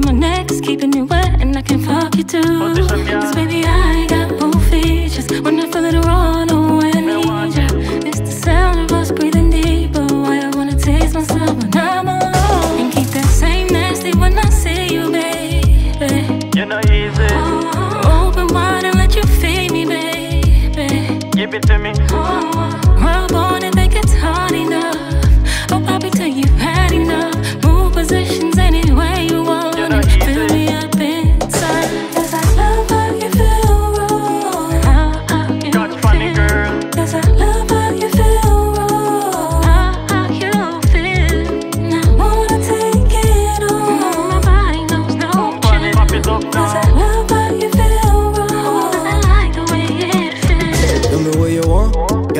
around my neck is keeping me wet, and I can fuck you too. Cause baby, I got both features. When I feel it raw, no, I need you. It's the sound of us breathing deeper. Why I wanna taste myself when I'm alone. And keep that same nasty when I see you, baby. You're not easy. Oh, open wide and let you feed me, baby. Give it to me. Oh,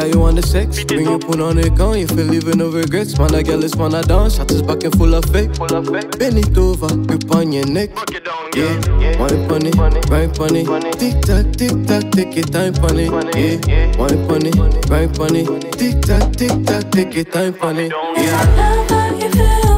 want. Yeah, you want the sex? When you put on it gun, you feel leaving no regrets. Man, I girl, it's man, I dance. Shot is back and full of fake. Full of faith, Bend it over, grip on your neck. down, Yeah, girl. Yeah, wine funny, right funny. Tick tock, tick tock, take your time funny. Yeah, wine funny, right funny. Tick tock, tick tock, take your time funny. Yeah.